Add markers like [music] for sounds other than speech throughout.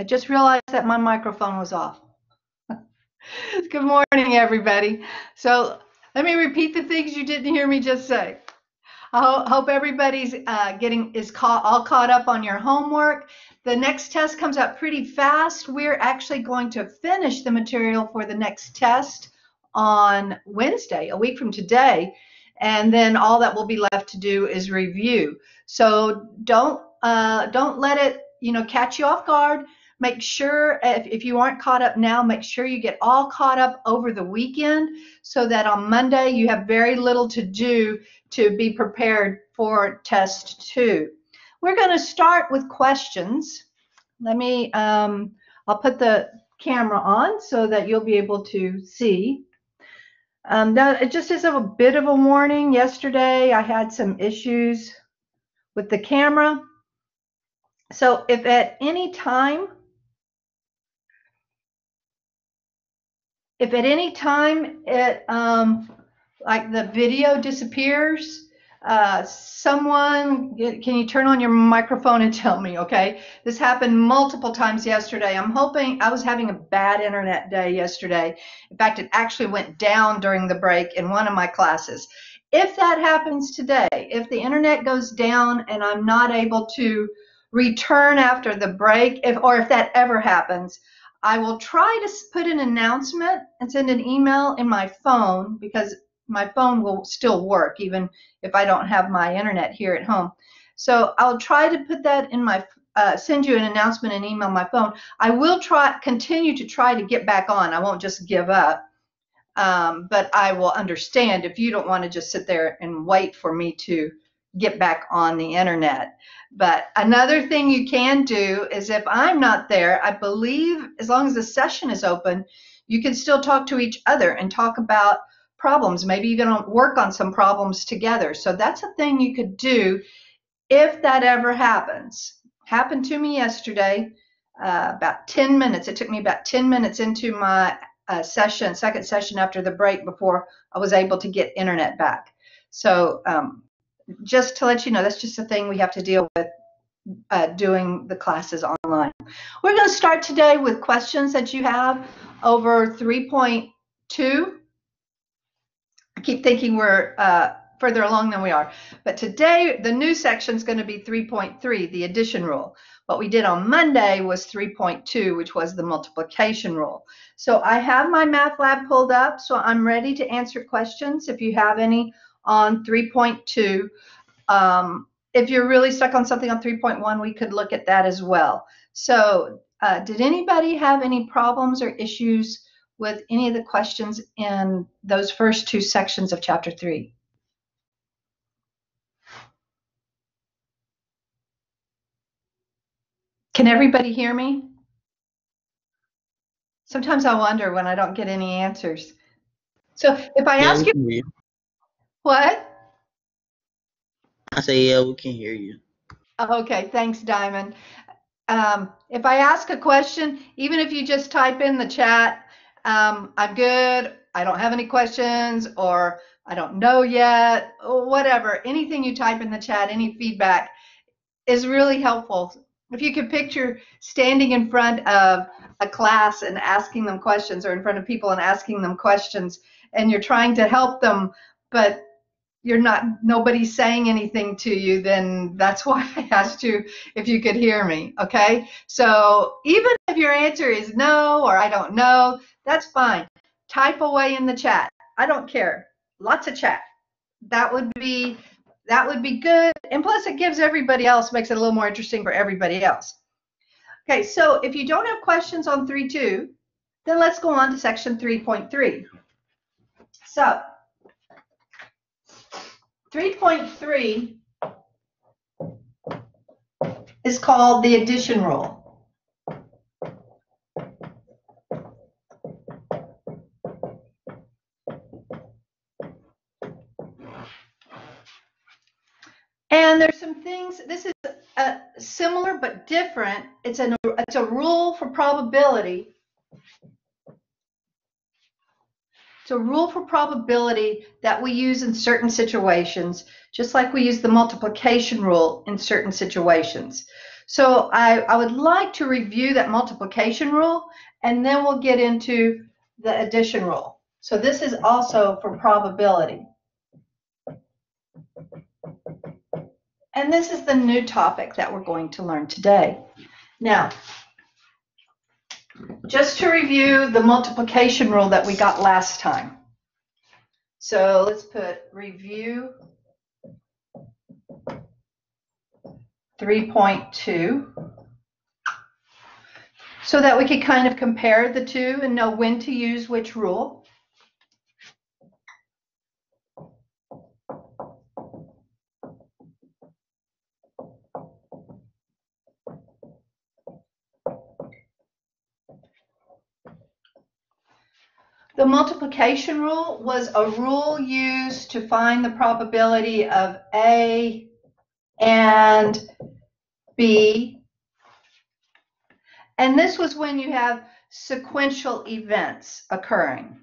I just realized that my microphone was off. [laughs] Good morning, everybody. So let me repeat the things you didn't hear me just say. I ho hope everybody's uh, getting is caught all caught up on your homework. The next test comes up pretty fast. We're actually going to finish the material for the next test on Wednesday, a week from today, and then all that will be left to do is review. So don't uh, don't let it you know catch you off guard make sure if, if you aren't caught up now make sure you get all caught up over the weekend so that on monday you have very little to do to be prepared for test two. We're going to start with questions. Let me um, i'll put the camera on so that you'll be able to see. Um, now it just is a bit of a warning. Yesterday i had some issues with the camera. So if at any time, if at any time it, um, like the video disappears, uh, someone, can you turn on your microphone and [laughs] tell me, okay? This happened multiple times yesterday. I'm hoping, I was having a bad internet day yesterday. In fact, it actually went down during the break in one of my classes. If that happens today, if the internet goes down and I'm not able to return after the break, if or if that ever happens, I will try to put an announcement and send an email in my phone because my phone will still work even if I don't have my internet here at home. So I'll try to put that in my uh, send you an announcement and email my phone. I will try continue to try to get back on. I won't just give up. Um, but I will understand if you don't want to just sit there and wait for me to get back on the internet. But another thing you can do is if I'm not there, I believe as long as the session is open, you can still talk to each other and talk about problems. Maybe you're going to work on some problems together. So that's a thing you could do if that ever happens. Happened to me yesterday, uh, about 10 minutes. It took me about 10 minutes into my uh, session, second session after the break before I was able to get internet back. So um, just to let you know, that's just a thing we have to deal with uh, doing the classes online. We're going to start today with questions that you have over 3.2. I keep thinking we're uh, further along than we are. But today, the new section is going to be 3.3, the addition rule. What we did on Monday was 3.2, which was the multiplication rule. So I have my math lab pulled up, so I'm ready to answer questions if you have any on 3.2. Um, if you're really stuck on something on 3.1, we could look at that as well. So uh, did anybody have any problems or issues with any of the questions in those first two sections of chapter 3? Can everybody hear me? Sometimes I wonder when I don't get any answers. So if I ask you, what? I say, yeah, we can hear you. Okay, thanks, Diamond. Um, if I ask a question, even if you just type in the chat, um, I'm good, I don't have any questions, or I don't know yet, whatever, anything you type in the chat, any feedback is really helpful. If you could picture standing in front of a class and asking them questions, or in front of people and asking them questions, and you're trying to help them, but you're not nobody's saying anything to you then that's [laughs] why i asked you if you could hear me okay? So even if your answer is no or i don't know that's fine. Type away in the chat. I don't care. Lots of chat. That would be that would be good. And plus it gives everybody else makes it a little more interesting for everybody else. Okay so if you don't have questions on 3.2 then let's go on to section 3.3 so 3.3 is called the addition rule. And there's some things, this is a similar but different. It's, an, it's a rule for probability It's a rule for probability that we use in certain situations, just like we use the multiplication rule in certain situations. So I, I would like to review that multiplication rule and then we'll get into the addition rule. So this is also for probability. And this is the new topic that we're going to learn today. Now, just to review the multiplication rule that we got last time. So let's put review 3.2 so that we could kind of compare the two and know when to use which rule. The multiplication rule was a rule used to find the probability of A and B. And this was when you have sequential events occurring.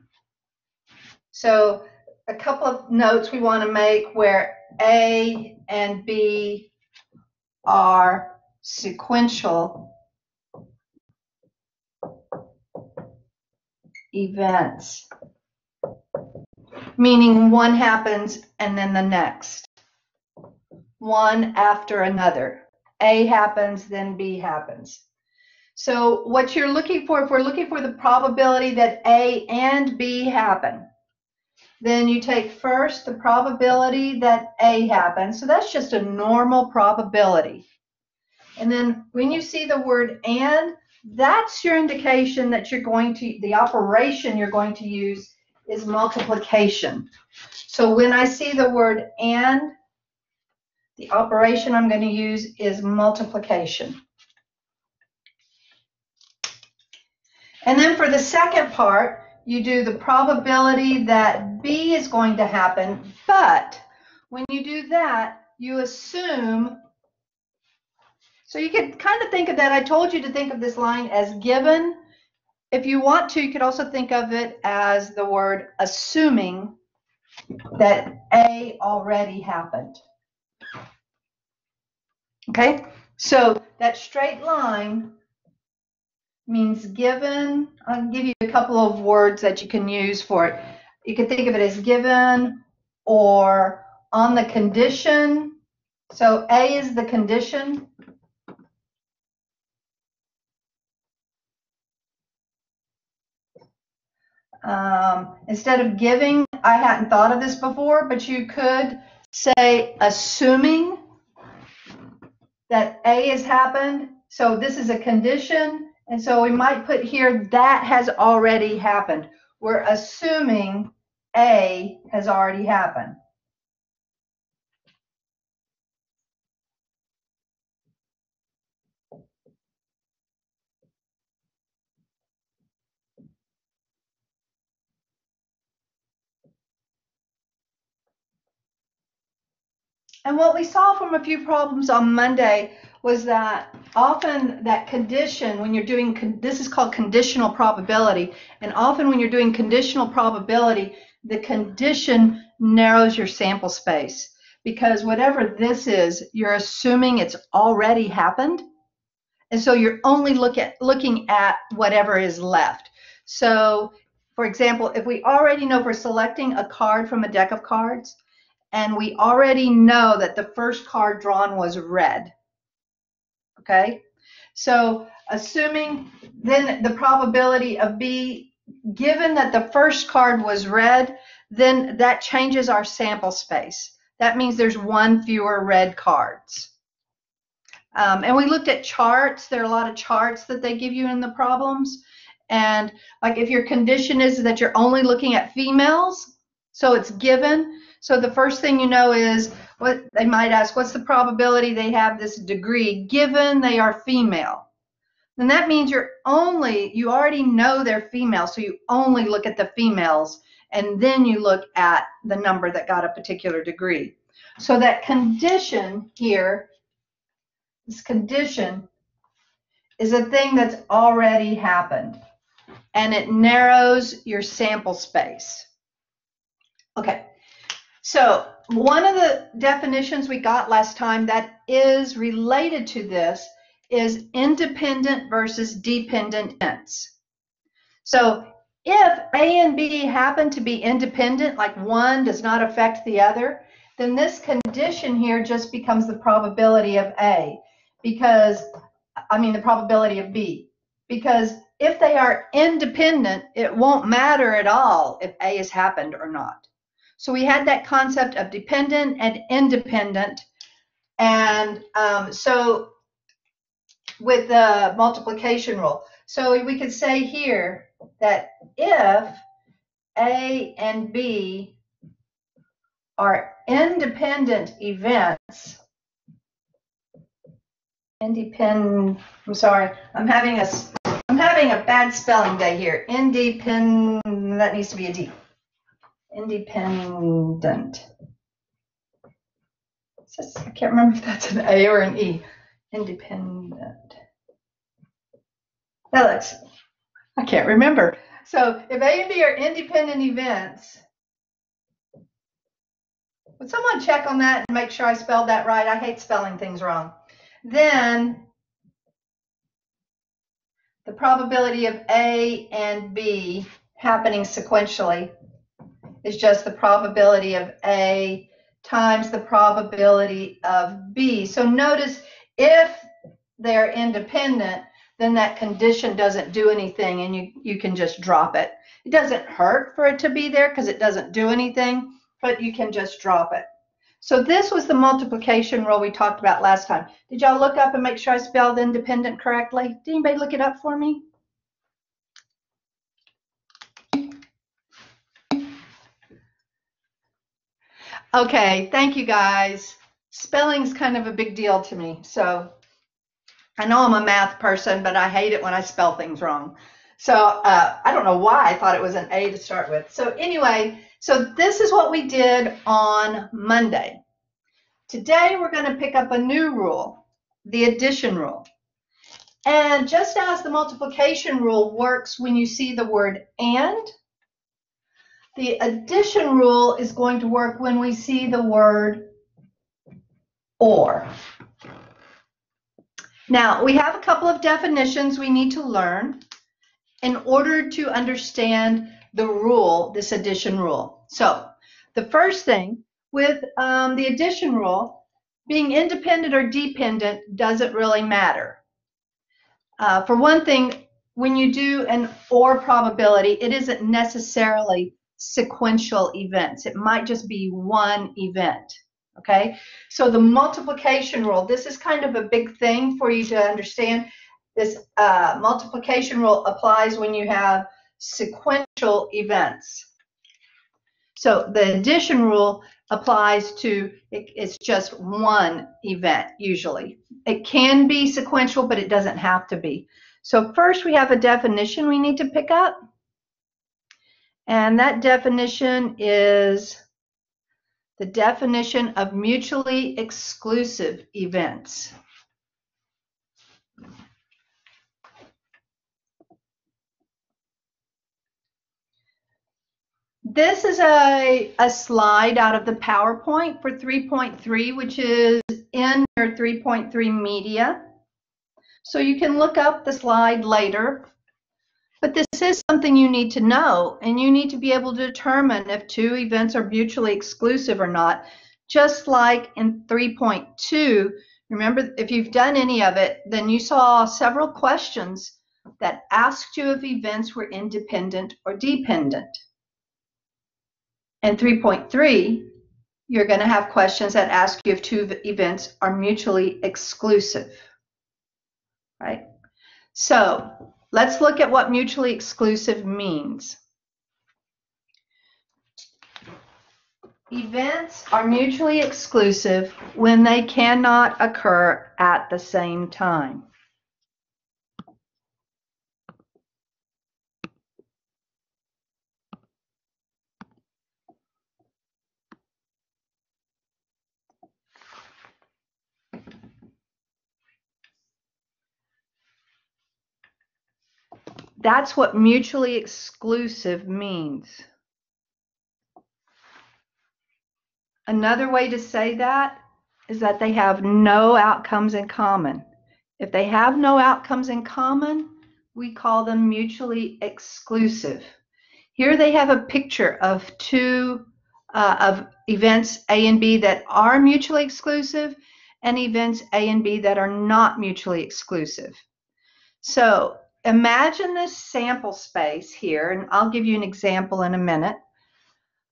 So a couple of notes we want to make where A and B are sequential events, meaning one happens and then the next, one after another. A happens, then B happens. So what you're looking for, if we're looking for the probability that A and B happen, then you take first the probability that A happens. So that's just a normal probability. And then when you see the word and, that's your indication that you're going to, the operation you're going to use is multiplication. So when I see the word and, the operation I'm going to use is multiplication. And then for the second part, you do the probability that B is going to happen, but when you do that, you assume so you could kind of think of that. I told you to think of this line as given. If you want to, you could also think of it as the word assuming that A already happened. Okay, so that straight line means given. I'll give you a couple of words that you can use for it. You can think of it as given or on the condition. So A is the condition. Um, instead of giving, I hadn't thought of this before, but you could say assuming that A has happened. So this is a condition. And so we might put here that has already happened. We're assuming A has already happened. And what we saw from a few problems on Monday was that often that condition, when you're doing, con- this is called conditional probability, and often when you're doing conditional probability, the condition narrows your sample space because whatever this is, you're assuming it's already happened. And so you're only look at, looking at whatever is left. So, for example, if we already know we're selecting a card from a deck of cards, and we already know that the first card drawn was red. Okay, so assuming then the probability of B, given that the first card was red, then that changes our sample space. That means there's one fewer red cards. Um, and we looked at charts. There are a lot of charts that they give you in the problems. And like if your condition is that you're only looking at females, so it's given, so the first thing you know is what they might ask, what's the probability they have this degree given they are female? Then that means you're only, you already know they're female, so you only look at the females and then you look at the number that got a particular degree. So that condition here, this condition is a thing that's already happened and it narrows your sample space. Okay, so one of the definitions we got last time that is related to this is independent versus dependent events. So if A and B happen to be independent, like one does not affect the other, then this condition here just becomes the probability of A because, I mean, the probability of B. Because if they are independent, it won't matter at all if A has happened or not. So we had that concept of dependent and independent. And um, so with the multiplication rule, so we could say here that if A and B are independent events, independent, I'm sorry, I'm having a, I'm having a bad spelling day here. Independent, that needs to be a D. Independent. Just, I can't remember if that's an A or an E. Independent. That looks, I can't remember. So if A and B are independent events, would someone check on that and make sure I spelled that right? I hate spelling things wrong. Then the probability of A and B happening sequentially is just the probability of A times the probability of B. So notice if they're independent, then that condition doesn't do anything and you, you can just drop it. It doesn't hurt for it to be there because it doesn't do anything, but you can just drop it. So this was the multiplication rule we talked about last time. Did y'all look up and make sure I spelled independent correctly? Did anybody look it up for me? Okay, thank you guys. Spelling's kind of a big deal to me. So I know I'm a math person, but I hate it when I spell things wrong. So uh, I don't know why I thought it was an A to start with. So anyway, so this is what we did on Monday. Today we're going to pick up a new rule, the addition rule. And just as the multiplication rule works when you see the word and, the addition rule is going to work when we see the word or. Now, we have a couple of definitions we need to learn in order to understand the rule, this addition rule. So, the first thing with um, the addition rule, being independent or dependent doesn't really matter. Uh, for one thing, when you do an or probability, it isn't necessarily sequential events. It might just be one event. Okay, so the multiplication rule, this is kind of a big thing for you to understand. This uh, multiplication rule applies when you have sequential events. So the addition rule applies to, it, it's just one event usually. It can be sequential, but it doesn't have to be. So first we have a definition we need to pick up. And that definition is the definition of mutually exclusive events. This is a, a slide out of the PowerPoint for 3.3, which is in your 3.3 media. So you can look up the slide later but this is something you need to know, and you need to be able to determine if two events are mutually exclusive or not. Just like in 3.2, remember, if you've done any of it, then you saw several questions that asked you if events were independent or dependent. In 3.3, you're going to have questions that ask you if two events are mutually exclusive, right? So Let's look at what mutually exclusive means. Events are mutually exclusive when they cannot occur at the same time. That's what mutually exclusive means. Another way to say that is that they have no outcomes in common. If they have no outcomes in common, we call them mutually exclusive. Here they have a picture of two uh, of events A and B that are mutually exclusive and events A and B that are not mutually exclusive. So imagine this sample space here, and I'll give you an example in a minute.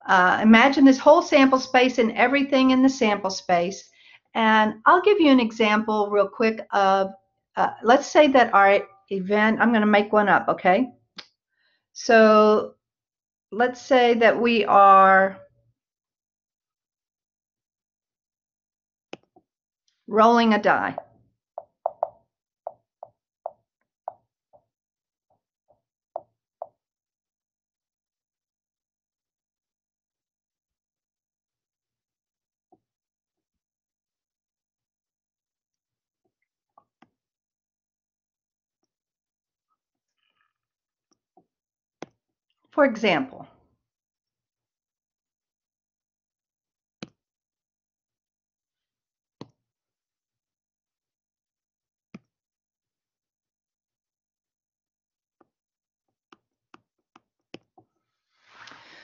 Uh, imagine this whole sample space and everything in the sample space. And I'll give you an example real quick of, uh, let's say that our event, I'm going to make one up, okay? So let's say that we are rolling a die. For example,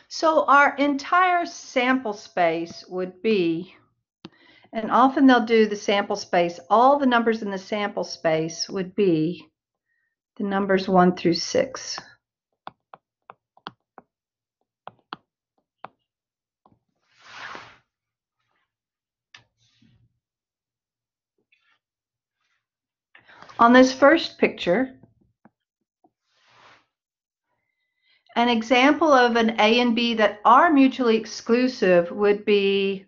So our entire sample space would be, and often they'll do the sample space, all the numbers in the sample space would be the numbers one through six. On this first picture, An example of an A and B that are mutually exclusive would be,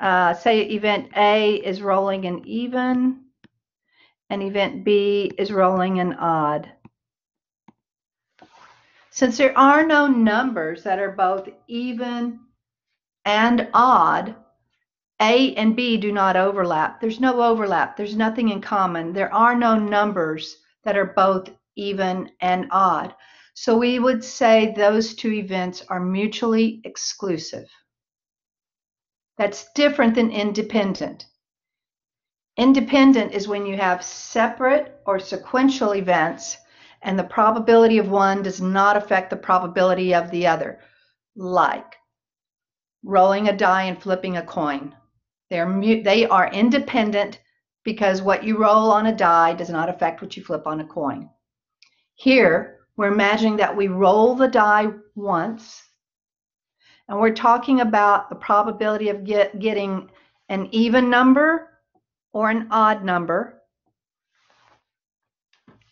uh, say event A is rolling an even and event B is rolling an odd. Since there are no numbers that are both even and odd, A and B do not overlap. There's no overlap. There's nothing in common. There are no numbers that are both even and odd. So we would say those two events are mutually exclusive. That's different than independent. Independent is when you have separate or sequential events and the probability of one does not affect the probability of the other, like rolling a die and flipping a coin. They're they are independent because what you roll on a die does not affect what you flip on a coin. Here, we're imagining that we roll the die once, and we're talking about the probability of get, getting an even number or an odd number.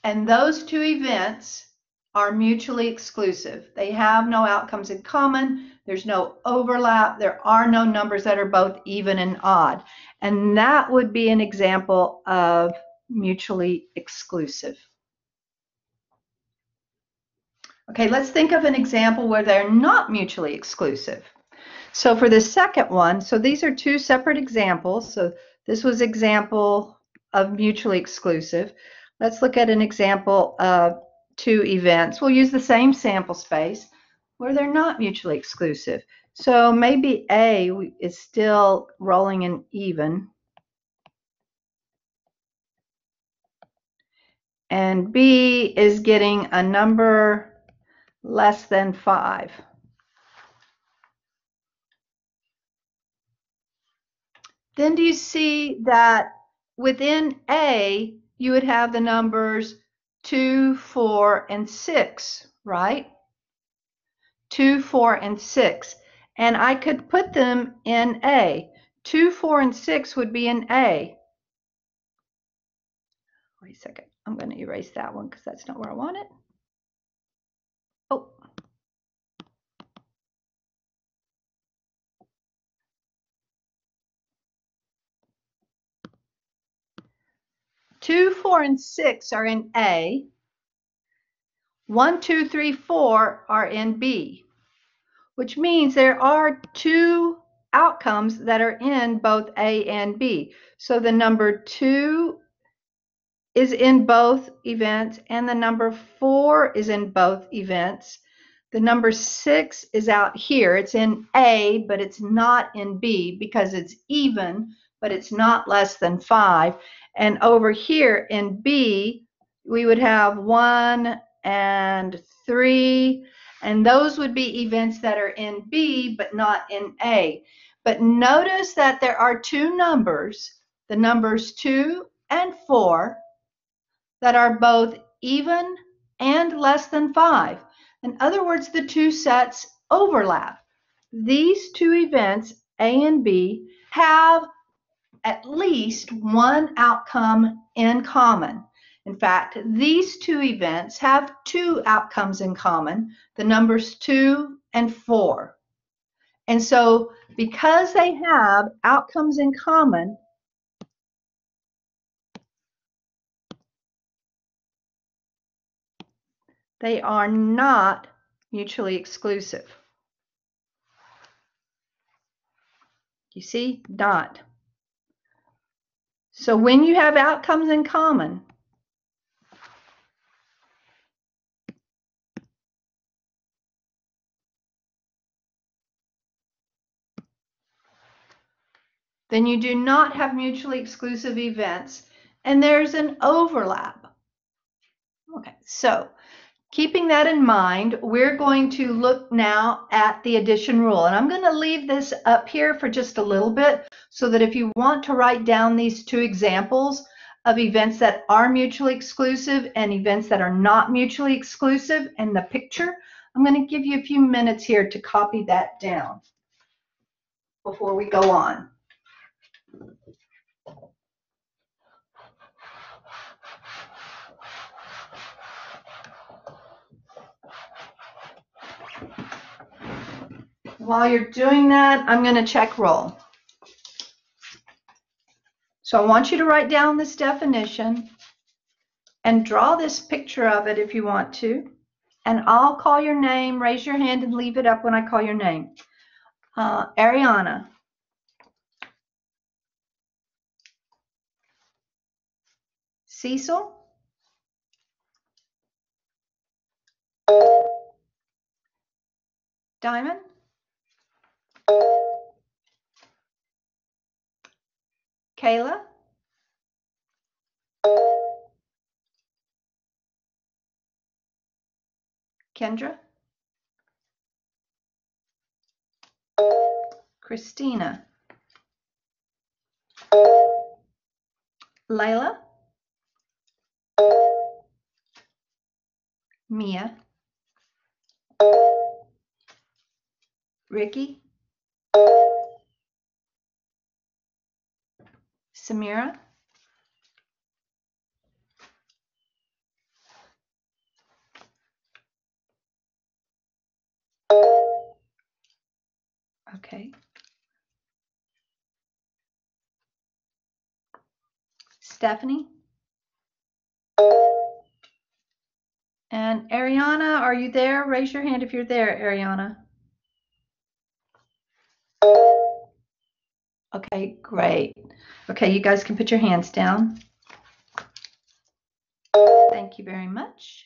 And those two events are mutually exclusive. They have no outcomes in common. There's no overlap. There are no numbers that are both even and odd. And that would be an example of mutually exclusive. Okay, let's think of an example where they're not mutually exclusive. So for the second one, so these are two separate examples. So this was example of mutually exclusive. Let's look at an example of two events. We'll use the same sample space where they're not mutually exclusive. So maybe A is still rolling an even. And B is getting a number less than 5. Then do you see that within A, you would have the numbers 2, 4, and 6, right? 2, 4, and 6. And I could put them in A. 2, 4, and 6 would be in A. Wait a second. I'm going to erase that one because that's not where I want it. Oh. Two, four, and six are in A. One, two, three, four are in B, which means there are two outcomes that are in both A and B. So the number two is in both events, and the number four is in both events. The number six is out here. It's in A, but it's not in B because it's even. but it's not less than five. And over here in B, we would have one and three, and those would be events that are in B, but not in A. But notice that there are two numbers, the numbers two and four, that are both even and less than five. In other words, the two sets overlap. These two events, A and B, have at least one outcome in common. In fact, these two events have two outcomes in common, the numbers two and four. And so because they have outcomes in common, they are not mutually exclusive. You see, not. So when you have outcomes in common, then you do not have mutually exclusive events and there's an overlap. Okay, so keeping that in mind, we're going to look now at the addition rule. And I'm going to leave this up here for just a little bit so that if you want to write down these two examples of events that are mutually exclusive and events that are not mutually exclusive in the picture, I'm going to give you a few minutes here to copy that down before we go on. While you're doing that, I'm going to check roll. So I want you to write down this definition and draw this picture of it if you want to. And I'll call your name, raise your hand, and leave it up when I call your name. Uh, Ariana. Cecil. Diamond. Kayla? Kendra? Christina? Layla? Mia? Ricky? Samira? Okay. Stephanie? And Ariana, are you there? Raise your hand if you're there, Ariana. Okay, great. Okay, you guys can put your hands down. Thank you very much.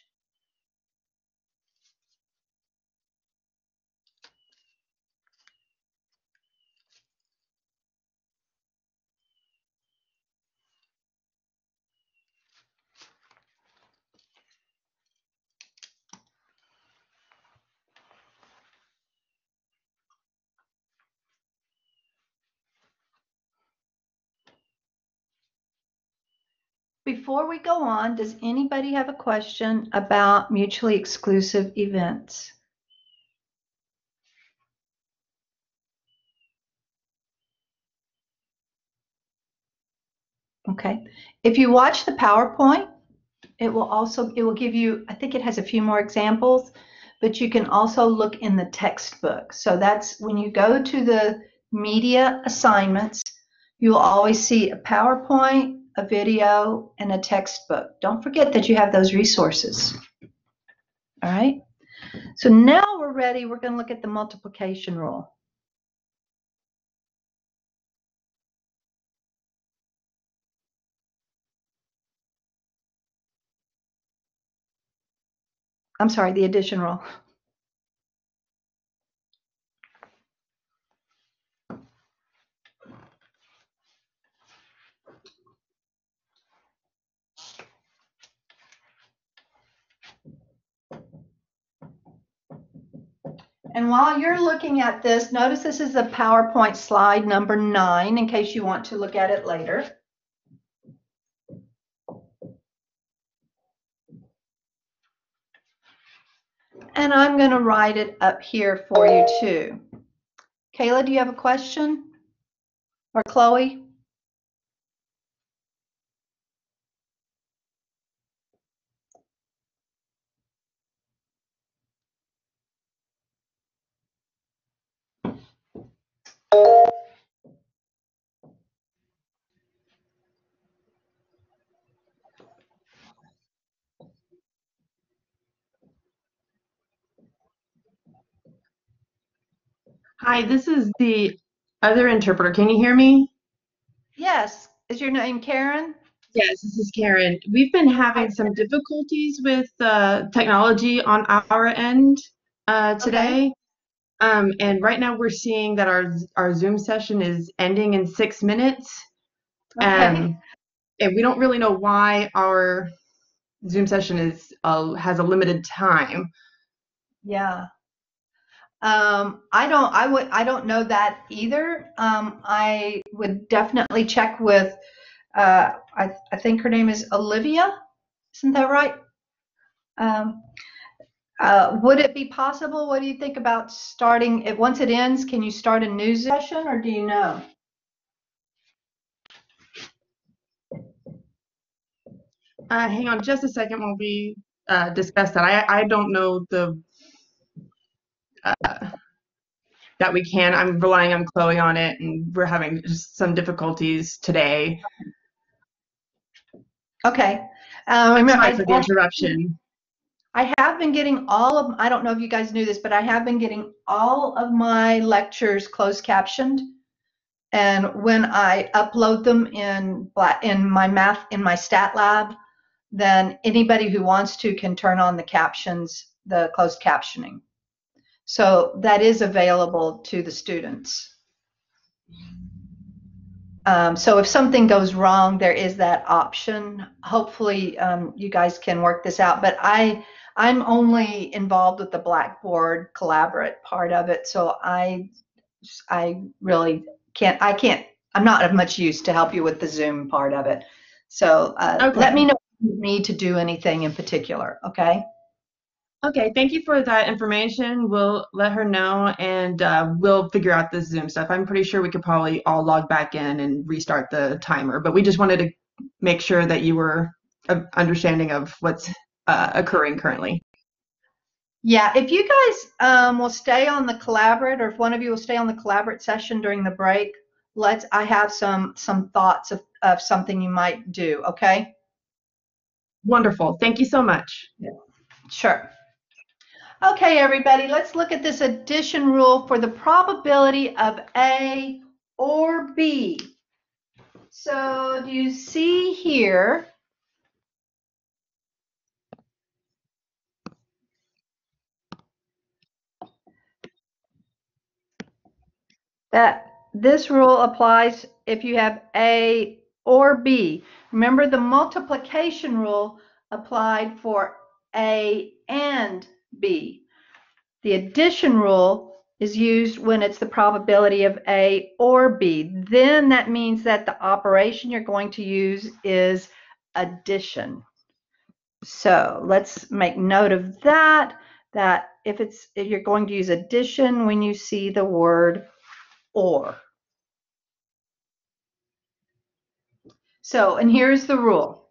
Before we go on, does anybody have a question about mutually exclusive events? Okay, if you watch the PowerPoint, it will also, it will give you, I think it has a few more examples, but you can also look in the textbook. So that's when you go to the media assignments, you'll always see a PowerPoint, a video, and a textbook. Don't forget that you have those resources. All right. So now we're ready. We're going to look at the multiplication rule. I'm sorry, the addition rule. While you're looking at this, notice this is the PowerPoint slide number nine in case you want to look at it later. And I'm going to write it up here for you too. Kayla, do you have a question? Or Chloe? Hi, this is the other interpreter. Can you hear me? Yes. Is your name Karen? Yes, this is Karen. We've been having some difficulties with uh, technology on our end uh, today. Um, and right now we're seeing that our our Zoom session is ending in six minutes. Okay. Um, and we don't really know why our Zoom session is uh, has a limited time. Yeah. Um, I don't, I would, I don't know that either. Um, I would definitely check with, uh, I, I think her name is Olivia. Isn't that right? Um, uh, would it be possible? What do you think about starting it once it ends? Can you start a new session or do you know? Uh, hang on just a second while we uh, discuss that. I, I don't know the uh, that we can. I'm relying on Chloe on it, and we're having just some difficulties today. Okay. Um, I'm sorry for the interruption. I have been getting all of, I don't know if you guys knew this, but I have been getting all of my lectures closed captioned. And when I upload them in in my math, in my stat lab, then anybody who wants to can turn on the captions, the closed captioning. So that is available to the students. Um, so if something goes wrong, there is that option. Hopefully, um, you guys can work this out. But I, I'm only involved with the Blackboard Collaborate part of it, so I, I really can't. I can't. I'm not of much use to help you with the Zoom part of it. So uh, Okay. let me know if you need to do anything in particular. Okay. Okay, thank you for that information. We'll let her know, and uh, we'll figure out the Zoom stuff. I'm pretty sure we could probably all log back in and restart the timer, but we just wanted to make sure that you were uh, understanding of what's uh, occurring currently. Yeah, if you guys um, will stay on the collaborate, or if one of you will stay on the collaborate session during the break, let's. I have some some thoughts of, of something you might do. Okay. Wonderful. Thank you so much. Yeah. Sure. Okay, everybody, let's look at this addition rule for the probability of A or B. So do you see here? That this rule applies if you have A or B. Remember the multiplication rule applied for A and B. The addition rule is used when it's the probability of A or B. Then that means that the operation you're going to use is addition. So let's make note of that, that if it's if you're going to use addition when you see the word or. So, and here's the rule.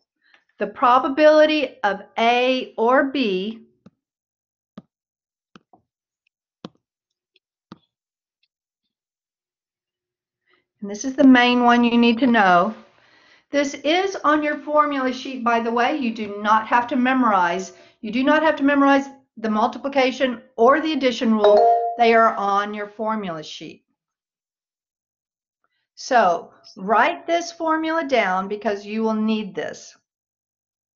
The probability of A or B and this is the main one you need to know. This is on your formula sheet, by the way. You do not have to memorize. You do not have to memorize the multiplication or the addition rule. They are on your formula sheet. So write this formula down because you will need this.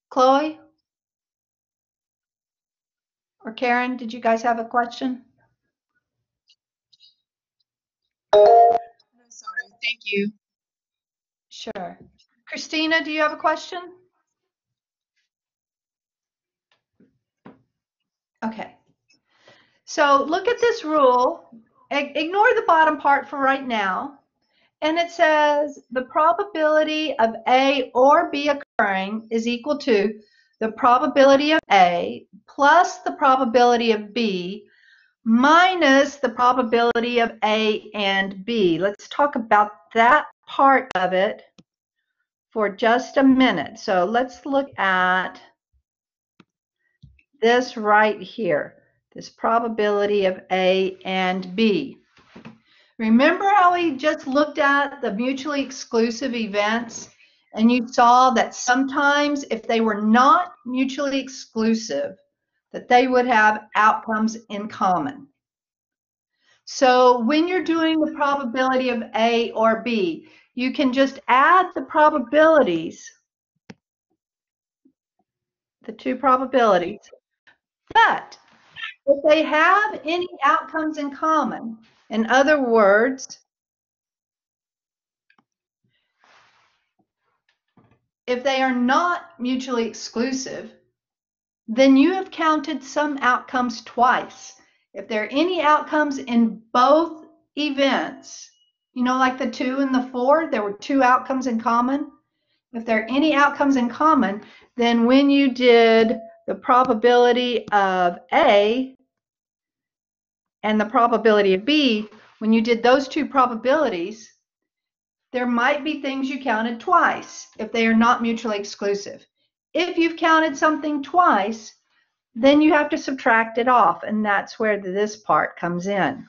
Chloe? Or Karen, did you guys have a question? Sorry. Thank you. Sure. Christina, do you have a question? Okay. So look at this rule. Ignore the bottom part for right now. And it says the probability of A or B occurring is equal to the probability of A plus the probability of B minus the probability of A and B. Let's talk about that part of it for just a minute. So let's look at this right here, this probability of A and B. Remember how we just looked at the mutually exclusive events and you saw that sometimes if they were not mutually exclusive, that they would have outcomes in common. So when you're doing the probability of A or B, you can just add the probabilities, the two probabilities, but if they have any outcomes in common, in other words, if they are not mutually exclusive, then you have counted some outcomes twice. If there are any outcomes in both events, you know, like the two and the four, there were two outcomes in common. If there are any outcomes in common, then when you did the probability of A and the probability of B, when you did those two probabilities, there might be things you counted twice if they are not mutually exclusive. If you've counted something twice, then you have to subtract it off, and that's where this part comes in.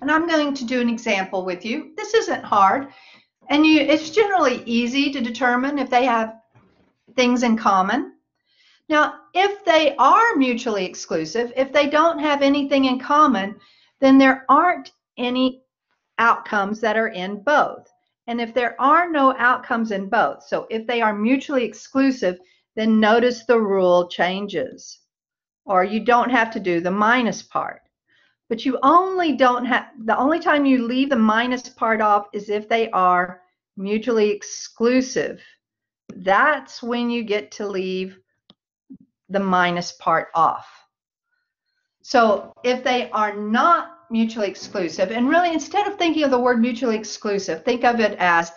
And I'm going to do an example with you. This isn't hard, and you, it's generally easy to determine if they have things in common. Now, if they are mutually exclusive, if they don't have anything in common, then there aren't any outcomes that are in both. And if there are no outcomes in both, so if they are mutually exclusive, then notice the rule changes. Or you don't have to do the minus part. But you only don't have, the only time you leave the minus part off is if they are mutually exclusive. That's when you get to leave the minus part off. So if they are not mutually exclusive, and really instead of thinking of the word mutually exclusive, think of it as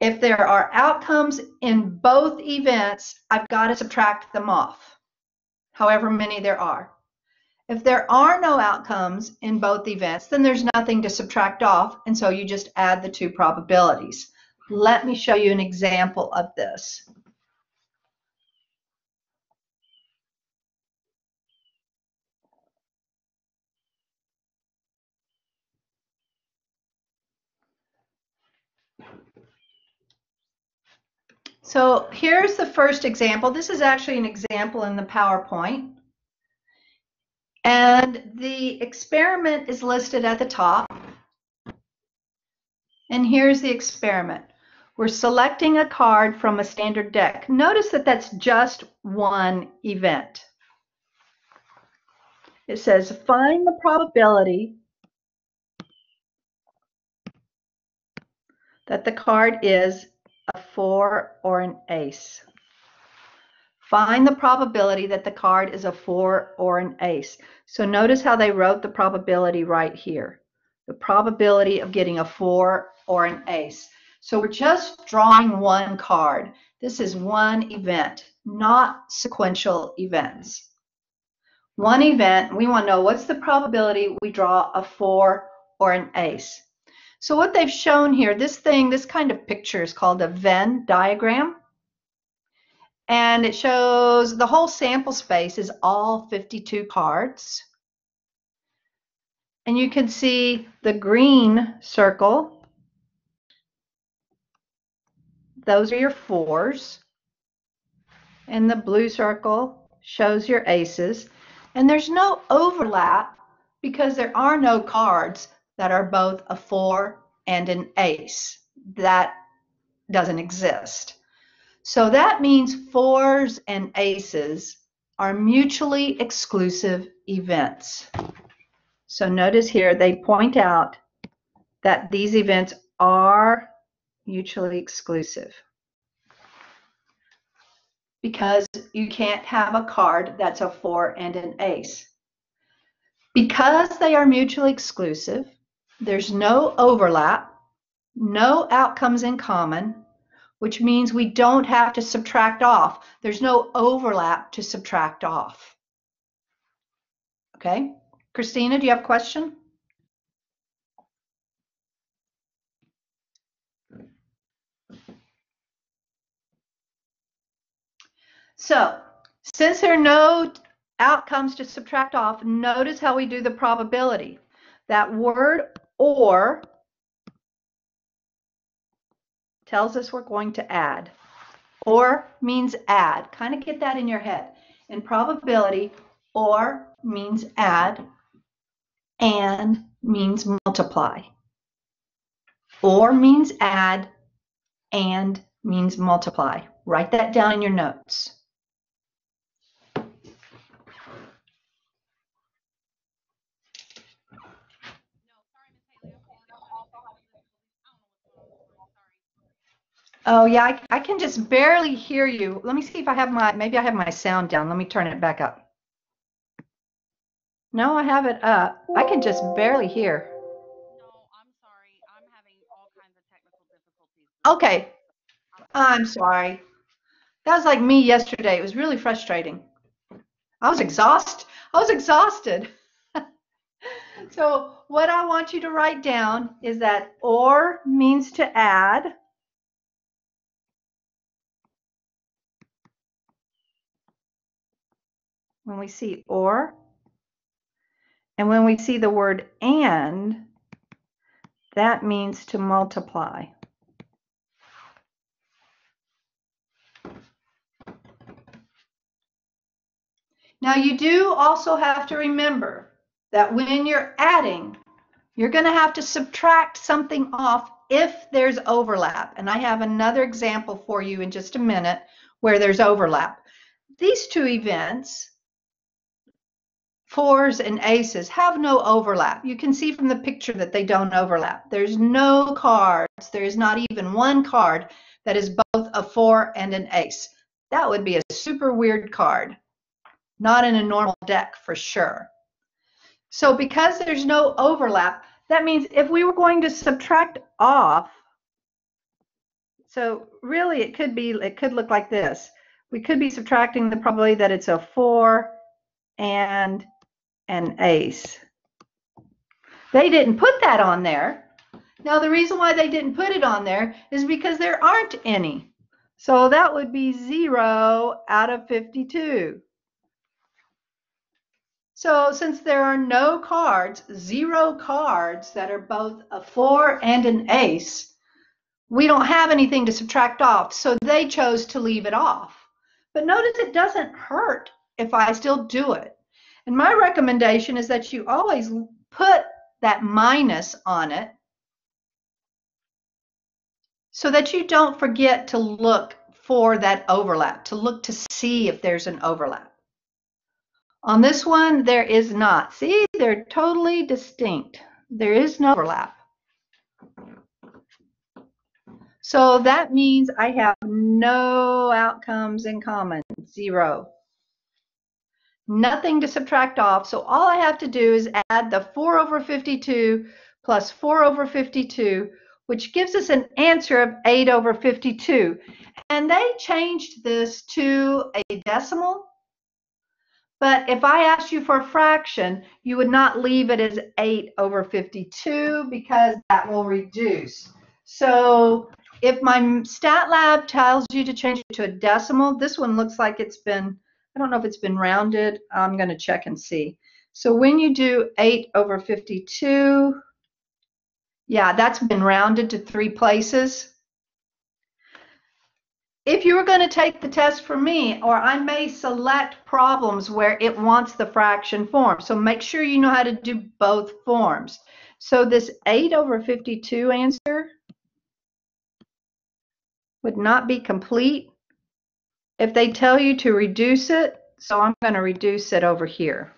if there are outcomes in both events, I've got to subtract them off, however many there are. If there are no outcomes in both events, then there's nothing to subtract off, and so you just add the two probabilities. Let me show you an example of this. So here's the first example. This is actually an example in the PowerPoint. And the experiment is listed at the top. And here's the experiment. We're selecting a card from a standard deck. Notice that that's just one event. It says find the probability that the card is four, or an ace. Find the probability that the card is a four or an ace. So notice how they wrote the probability right here. The probability of getting a four or an ace. So we're just drawing one card. This is one event, not sequential events. One event, we want to know what's the probability we draw a four or an ace. So what they've shown here, this thing, this kind of picture is called a Venn diagram. And it shows the whole sample space is all 52 cards. And you can see the green circle. Those are your fours. And the blue circle shows your aces. And there's no overlap because there are no cards that are both a four and an ace. That doesn't exist. So that means fours and aces are mutually exclusive events. So notice here they point out that these events are mutually exclusive because you can't have a card that's a four and an ace. Because they are mutually exclusive, there's no overlap, no outcomes in common, which means we don't have to subtract off. There's no overlap to subtract off. Okay? Christina, do you have a question? So, since there are no outcomes to subtract off, notice how we do the probability. That word or tells us we're going to add. Or means add. Kind of get that in your head. In probability, or means add, and means multiply. Or means add, and means multiply. Write that down in your notes. Oh yeah, I, I can just barely hear you. Let me see if I have my, maybe I have my sound down. Let me turn it back up. No, I have it up. I can just barely hear. No, I'm sorry. I'm having all kinds of technical difficulties. Okay, I'm sorry. That was like me yesterday. It was really frustrating. I was exhausted. I was exhausted. [laughs] so what I want you to write down is that or means to add. When we see or, and when we see the word and, that means to multiply. Now you do also have to remember that when you're adding, you're going to have to subtract something off if there's overlap. And I have another example for you in just a minute where there's overlap. These two events, fours and aces, have no overlap. You can see from the picture that they don't overlap. There's no cards. There is not even one card that is both a four and an ace. That would be a super weird card not in a normal deck for sure. So because there's no overlap, that means if we were going to subtract off, so really it could be, it could look like this. We could be subtracting the probability that it's a four and an ace. They didn't put that on there. Now the reason why they didn't put it on there is because there aren't any. So that would be zero out of 52. So since there are no cards, zero cards that are both a four and an ace, we don't have anything to subtract off. So they chose to leave it off. But notice it doesn't hurt if I still do it. And my recommendation is that you always put that minus on it so that you don't forget to look for that overlap, to look to see if there's an overlap. On this one, there is not. See, they're totally distinct. There is no overlap. So that means I have no outcomes in common, zero. Nothing to subtract off. So all I have to do is add the 4 over 52 plus 4 over 52, which gives us an answer of 8 over 52. And they changed this to a decimal but if I asked you for a fraction, you would not leave it as 8 over 52 because that will reduce. So if MyStatLab tells you to change it to a decimal, this one looks like it's been, I don't know if it's been rounded. I'm going to check and see. So when you do 8 over 52, yeah, that's been rounded to three places if you were going to take the test for me, or I may select problems where it wants the fraction form. So make sure you know how to do both forms. So this 8 over 52 answer would not be complete if they tell you to reduce it. So I'm going to reduce it over here.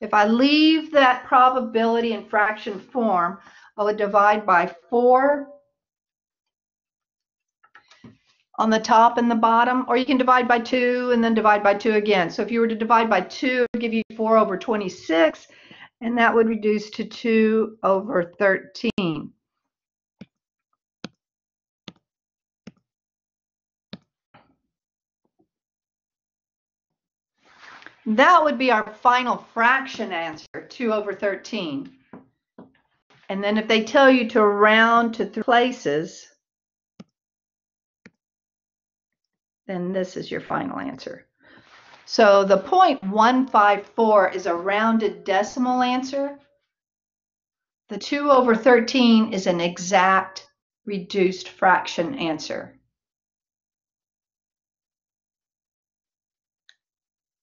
If I leave that probability in fraction form, I would divide by 4 on the top and the bottom, or you can divide by 2 and then divide by 2 again. So if you were to divide by 2, it would give you 4 over 26. And that would reduce to 2 over 13. That would be our final fraction answer, 2 over 13. And then if they tell you to round to three places, then this is your final answer. So the 0.154 is a rounded decimal answer. The 2 over 13 is an exact reduced fraction answer.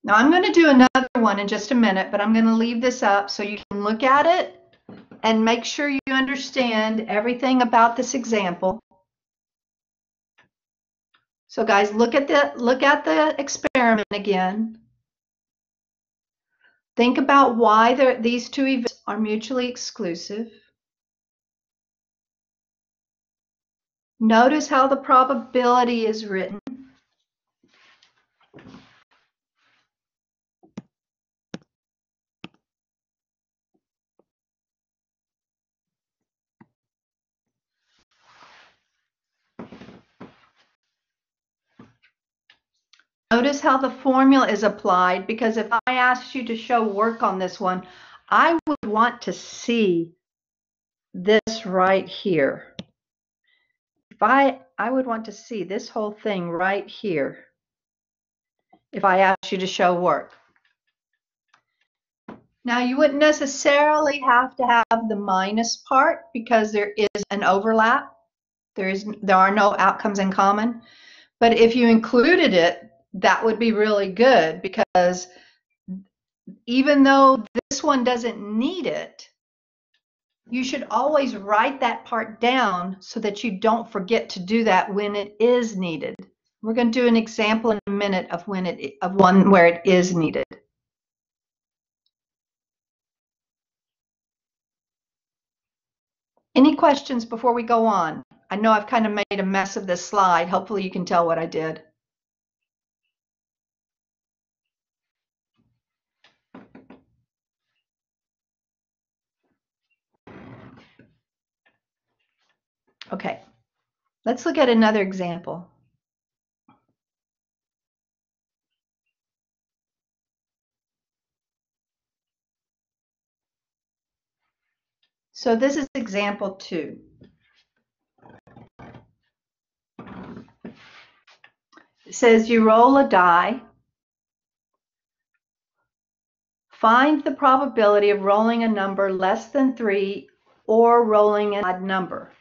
Now I'm going to do another one in just a minute, but I'm going to leave this up so you can look at it and make sure you understand everything about this example. So guys, look at the look at the experiment again. Think about why these two events are mutually exclusive. Notice how the probability is written. Notice how the formula is applied because if I asked you to show work on this one, I would want to see this right here. If I, I would want to see this whole thing right here if I asked you to show work. Now you wouldn't necessarily have to have the minus part because there is an overlap. There is there are no outcomes in common. But if you included it, that would be really good because even though this one doesn't need it, you should always write that part down so that you don't forget to do that when it is needed. We're going to do an example in a minute of when it of one where it is needed. Any questions before we go on? I know I've kind of made a mess of this slide. Hopefully you can tell what I did. Okay, let's look at another example. So this is example two. It says you roll a die. Find the probability of rolling a number less than three or rolling an odd number.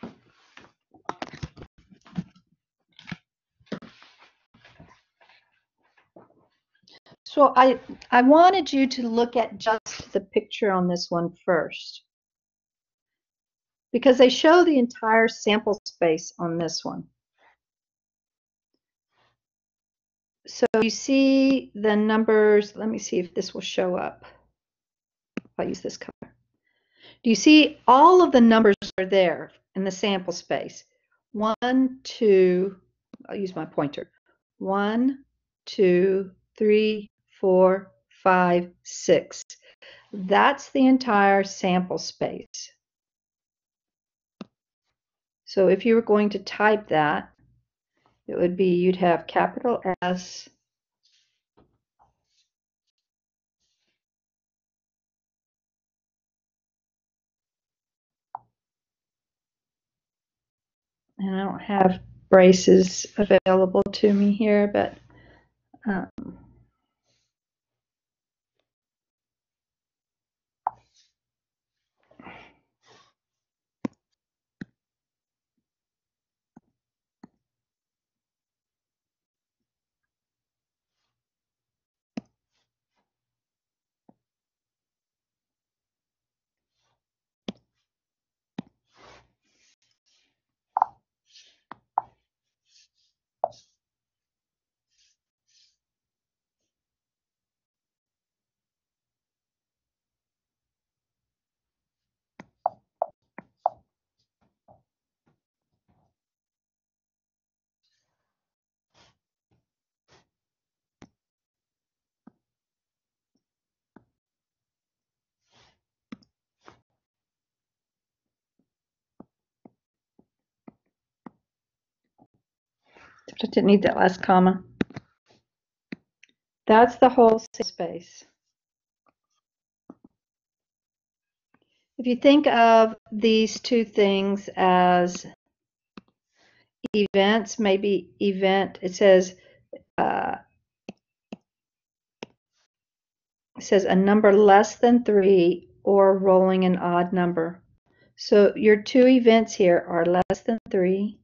So I, I wanted you to look at just the picture on this one first because they show the entire sample space on this one. So you see the numbers, let me see if this will show up. I'll use this color. Do you see all of the numbers are there in the sample space? One, two, I'll use my pointer. One, two, three, four, five, six. That's the entire sample space. So if you were going to type that, it would be you'd have capital S and I don't have braces available to me here, but um, I didn't need that last comma. That's the whole space. If you think of these two things as events, maybe event, it says, uh, it says a number less than three or rolling an odd number. So your two events here are less than three,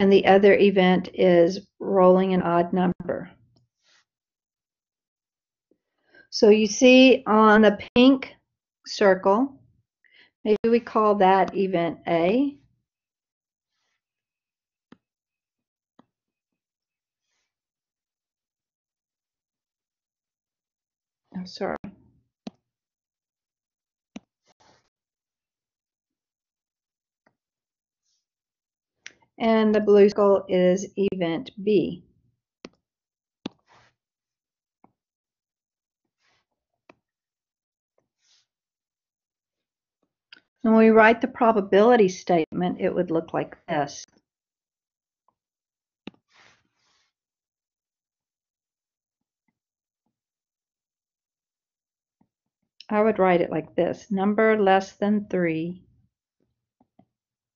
and the other event is rolling an odd number. So you see on the pink circle, maybe we call that event A. I'm sorry. And the blue circle is event B. When we write the probability statement, it would look like this. I would write it like this, number less than three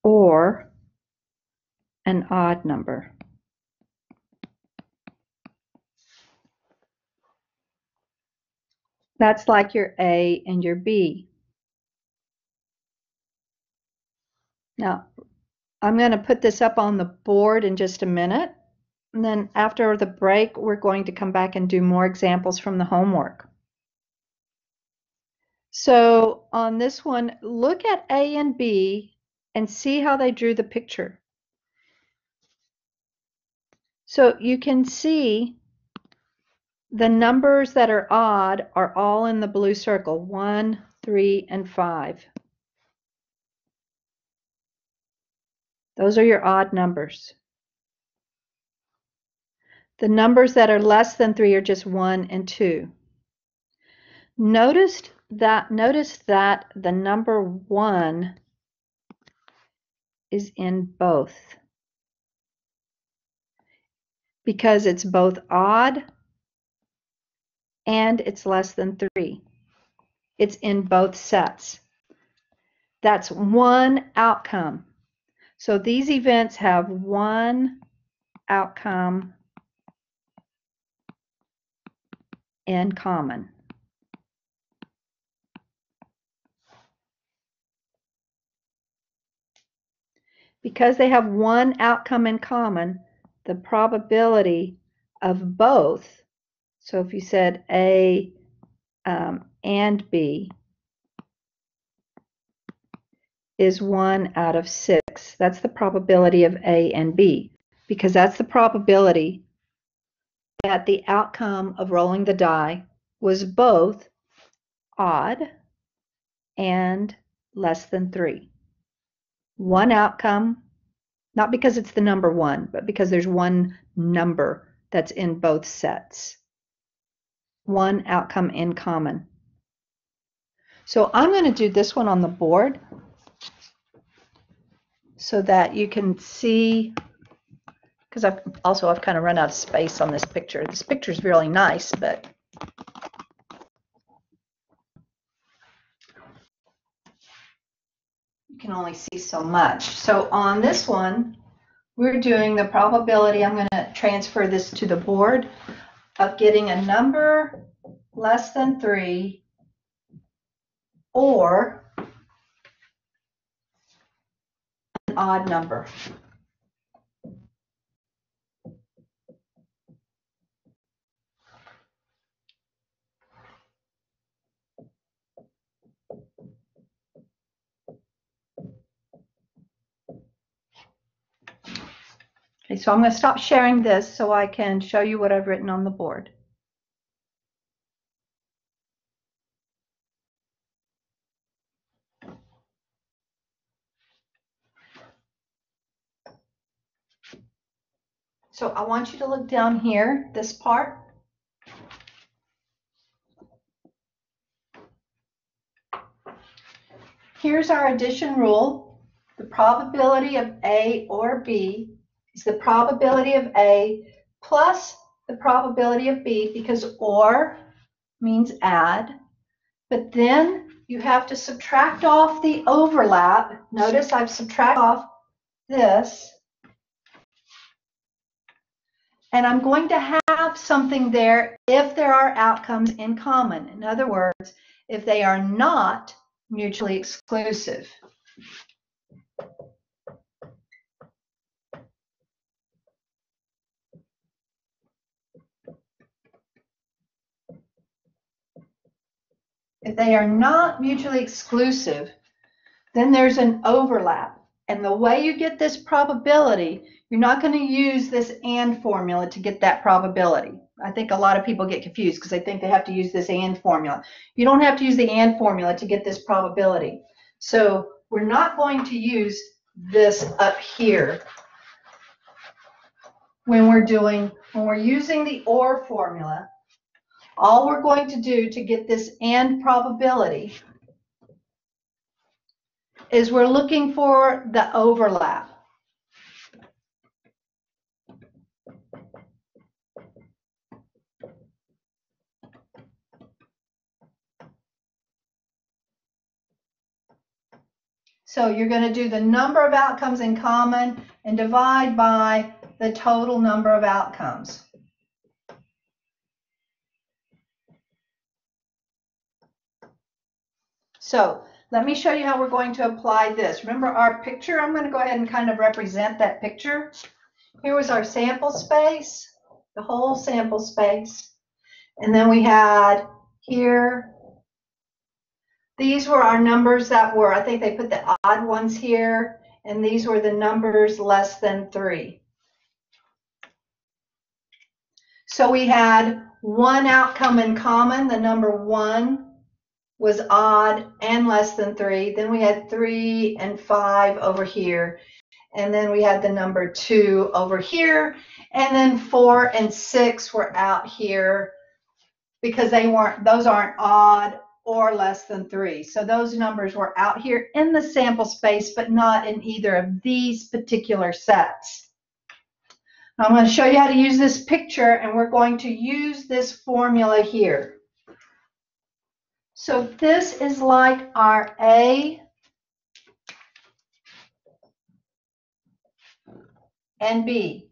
or an odd number. That's like your A and your B. Now, I'm going to put this up on the board in just a minute. And then after the break, we're going to come back and do more examples from the homework. So on this one, look at A and B and see how they drew the picture. So you can see the numbers that are odd are all in the blue circle, 1, 3, and 5. Those are your odd numbers. The numbers that are less than 3 are just 1 and 2. Notice that, notice that the number 1 is in both because it's both odd and it's less than 3. It's in both sets. That's one outcome. So these events have one outcome in common. Because they have one outcome in common, the probability of both, so if you said A um, and B, is 1 out of 6. That's the probability of A and B, because that's the probability that the outcome of rolling the die was both odd and less than 3. One outcome, not because it's the number 1, but because there's one number that's in both sets. One outcome in common. So I'm going to do this one on the board so that you can see, because I've also I've kind of run out of space on this picture. This picture is really nice, but can only see so much. So on this one, we're doing the probability, I'm going to transfer this to the board, of getting a number less than 3 or an odd number. Okay, so I'm going to stop sharing this so I can show you what I've written on the board. So I want you to look down here, this part. Here's our addition rule. The probability of A or B is the probability of A plus the probability of B because OR means add. But then you have to subtract off the overlap. Notice I've subtracted off this. And I'm going to have something there if there are outcomes in common. In other words, if they are not mutually exclusive. If they are not mutually exclusive, then there's an overlap. And the way you get this probability, you're not going to use this AND formula to get that probability. I think a lot of people get confused because they think they have to use this AND formula. You don't have to use the AND formula to get this probability. So we're not going to use this up here when we're doing, when we're using the OR formula, all we're going to do to get this AND probability is we're looking for the overlap. So you're going to do the number of outcomes in common and divide by the total number of outcomes. So let me show you how we're going to apply this. Remember our picture? I'm going to go ahead and kind of represent that picture. Here was our sample space, the whole sample space. And then we had here, these were our numbers that were, I think they put the odd ones here, and these were the numbers less than three. So we had one outcome in common, the number one was odd and less than three. Then we had three and five over here. And then we had the number two over here. And then four and six were out here because they weren't, those aren't odd or less than three. So those numbers were out here in the sample space, but not in either of these particular sets. I'm going to show you how to use this picture, and we're going to use this formula here. So this is like our A and B.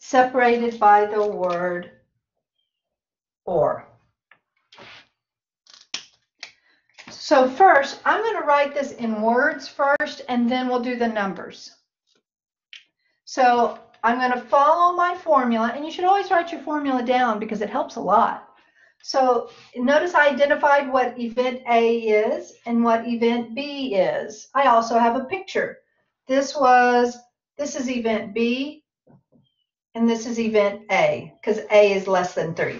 Separated by the word or. So first, I'm going to write this in words first, and then we'll do the numbers. So I'm going to follow my formula, and you should always write your formula down because it helps a lot. So notice I identified what event A is and what event B is. I also have a picture. This was, this is event B, and this is event A, because A is less than 3.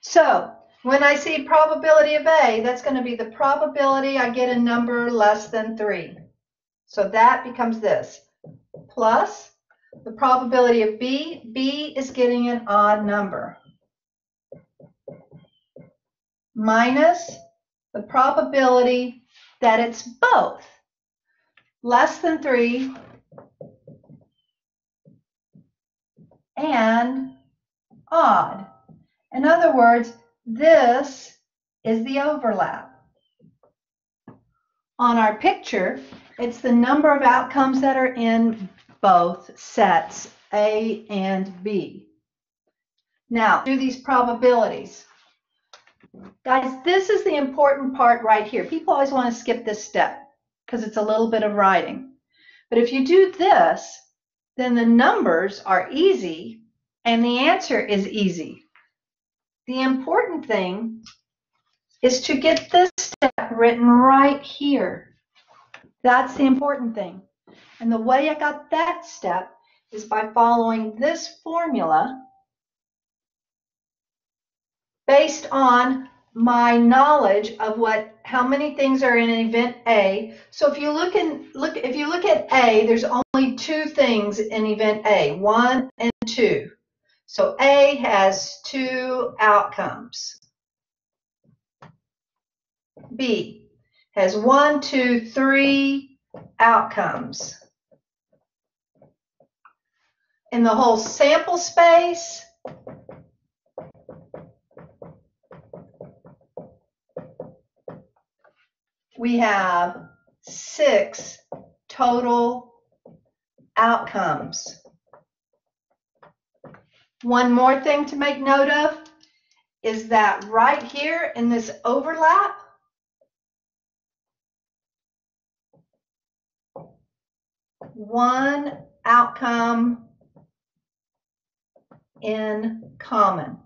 So when I see probability of A, that's going to be the probability I get a number less than 3. So that becomes this, plus the probability of B. B is getting an odd number. Minus the probability that it's both. Less than 3 and odd. In other words, this is the overlap. On our picture, it's the number of outcomes that are in both sets, A and B. Now, do these probabilities. Guys, this is the important part right here. People always want to skip this step because it's a little bit of writing. But if you do this, then the numbers are easy and the answer is easy. The important thing is to get this step written right here. That's the important thing. And the way I got that step is by following this formula based on my knowledge of what how many things are in event A. So if you look in look if you look at A, there's only two things in event A, one and two. So A has two outcomes. B has one, two, three outcomes. In the whole sample space, we have six total outcomes. One more thing to make note of is that right here in this overlap, one outcome in common.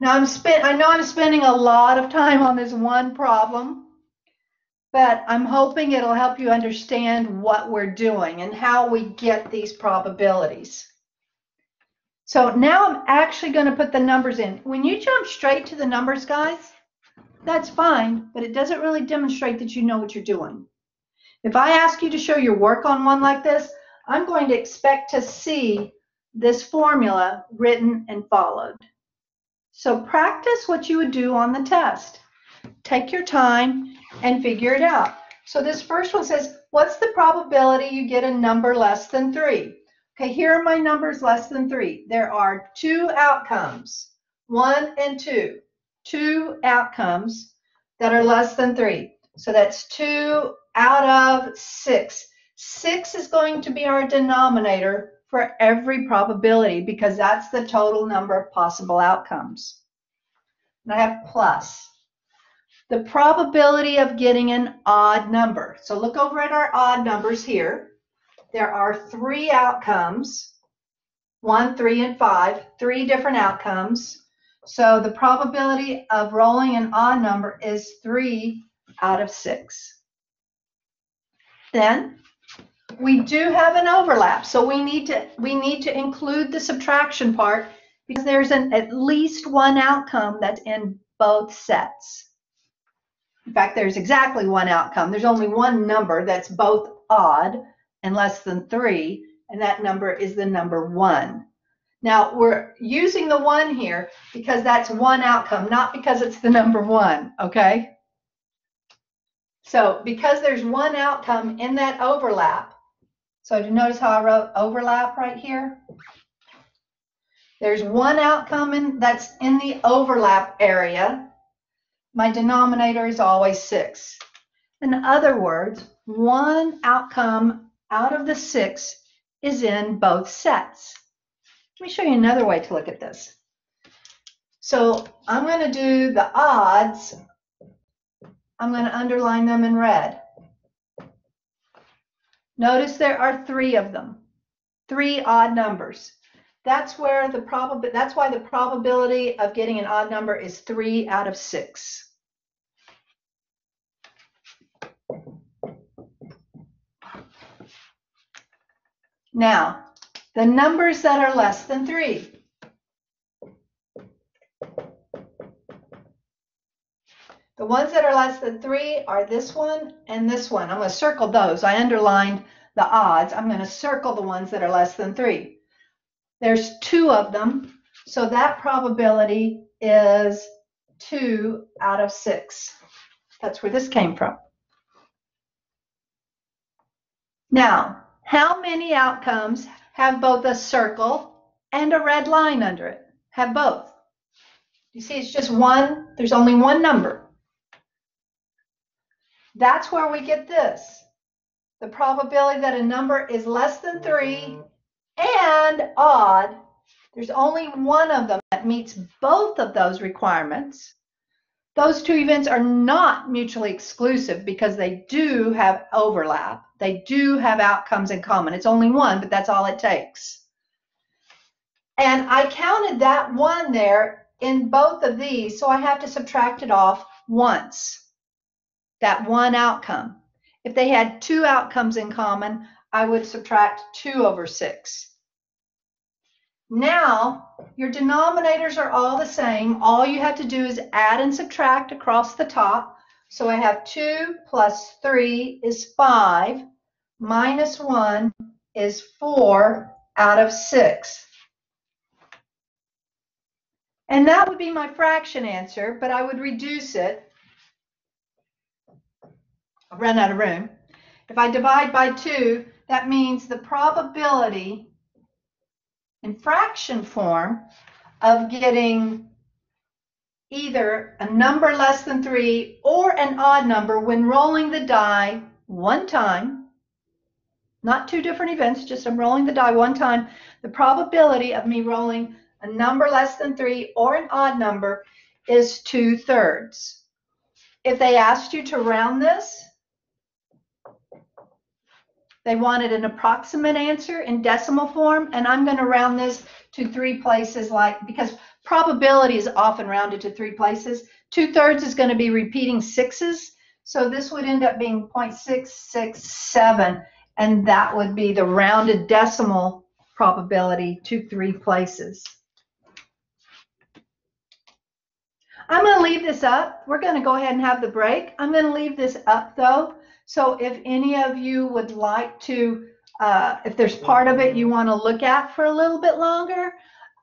Now I'm spent I know I'm spending a lot of time on this one problem, but I'm hoping it'll help you understand what we're doing and how we get these probabilities. So now I'm actually going to put the numbers in. When you jump straight to the numbers, guys, that's fine, but it doesn't really demonstrate that you know what you're doing. If I ask you to show your work on one like this, I'm going to expect to see this formula written and followed. So practice what you would do on the test. Take your time and figure it out. So this first one says, what's the probability you get a number less than three? Okay, here are my numbers less than three. There are two outcomes, one and two, two outcomes that are less than three. So that's two out of six. Six is going to be our denominator for every probability because that's the total number of possible outcomes. And I have plus. The probability of getting an odd number. So look over at our odd numbers here there are three outcomes one, three, and five, three different outcomes. So the probability of rolling an odd number is three out of six. Then we do have an overlap. So we need to we need to include the subtraction part because there's an at least one outcome that's in both sets. In fact, there's exactly one outcome. There's only one number that's both odd and less than three, and that number is the number one. Now we're using the one here because that's one outcome, not because it's the number one, okay? So because there's one outcome in that overlap, so do you notice how I wrote overlap right here? There's one outcome in, that's in the overlap area. My denominator is always six. In other words, one outcome out of the six is in both sets. Let me show you another way to look at this. So I'm going to do the odds. I'm going to underline them in red. Notice there are three of them, three odd numbers. That's where the prob that's why the probability of getting an odd number is three out of six. Now, the numbers that are less than 3. The ones that are less than 3 are this one and this one. I'm going to circle those. I underlined the odds. I'm going to circle the ones that are less than 3. There's two of them, so that probability is 2 out of 6. That's where this came from. Now, how many outcomes have both a circle and a red line under it? Have both. You see, it's just one, there's only one number. That's where we get this. The probability that a number is less than three and odd, there's only one of them that meets both of those requirements. Those two events are not mutually exclusive because they do have overlap. They do have outcomes in common. It's only one, but that's all it takes. And I counted that one there in both of these, so I have to subtract it off once. That one outcome. If they had two outcomes in common, I would subtract 2 over 6. Now, your denominators are all the same. All you have to do is add and subtract across the top. So I have 2 plus 3 is 5, minus 1 is 4 out of 6. And that would be my fraction answer, but I would reduce it Run out of room. If I divide by two, that means the probability in fraction form of getting either a number less than three or an odd number when rolling the die one time, not two different events, just I'm rolling the die one time, the probability of me rolling a number less than three or an odd number is two thirds. If they asked you to round this, they wanted an approximate answer in decimal form, and I'm going to round this to three places like, because probability is often rounded to three places. Two thirds is going to be repeating sixes. So this would end up being 0.667, and that would be the rounded decimal probability to three places. I'm going to leave this up. We're going to go ahead and have the break. I'm going to leave this up though. So if any of you would like to, uh, if there's part of it you want to look at for a little bit longer,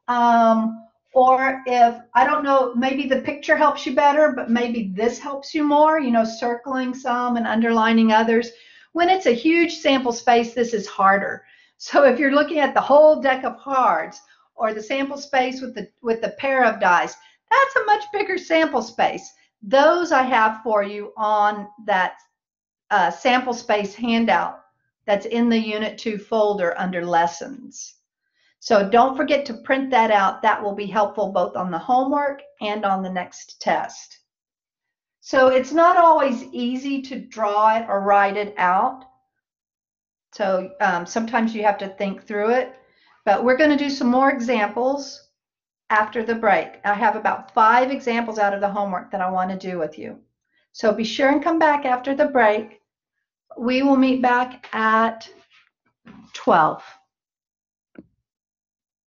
um, or if, I don't know, maybe the picture helps you better, but maybe this helps you more, you know, circling some and underlining others. When it's a huge sample space, this is harder. So if you're looking at the whole deck of cards or the sample space with the, with the pair of dice, that's a much bigger sample space. Those I have for you on that uh, sample space handout that's in the Unit 2 folder under Lessons. So don't forget to print that out. That will be helpful both on the homework and on the next test. So it's not always easy to draw it or write it out. So um, sometimes you have to think through it. But we're going to do some more examples after the break. I have about five examples out of the homework that I want to do with you. So be sure and come back after the break. We will meet back at 12.